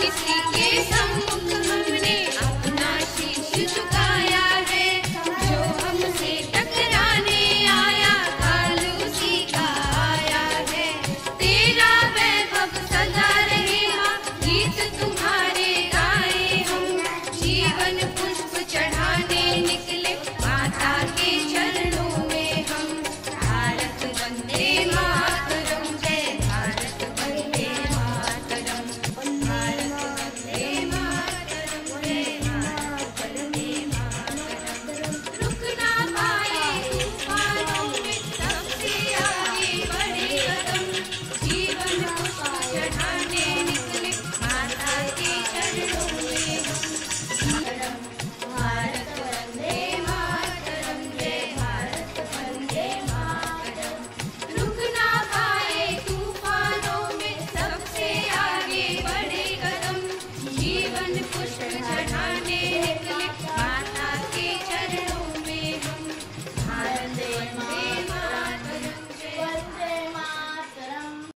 किसी के संग।